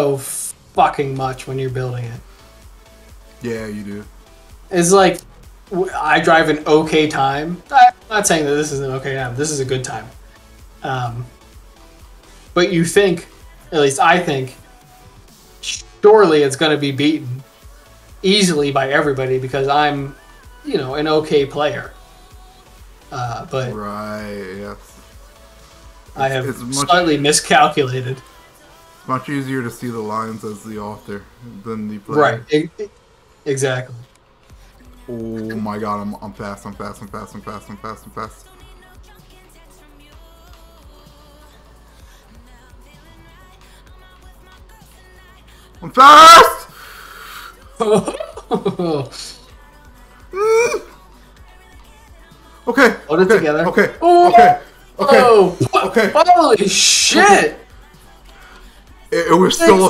so fucking much when you're building it. Yeah, you do. It's like I drive an okay time. I'm not saying that this is an okay time. This is a good time. Um, but you think, at least I think, surely it's going to be beaten easily by everybody because I'm, you know, an okay player. Uh, but Right. Yes. I have slightly miscalculated. It's much easier to see the lines as the author than the player. Right. Exactly. Oh my god, I'm, I'm fast, I'm fast, I'm fast, I'm fast, I'm fast, I'm fast. I'm fast! Okay. Hold it okay, together. Okay. Oh! Okay. Okay. Oh, Okay. holy shit! It, it was still a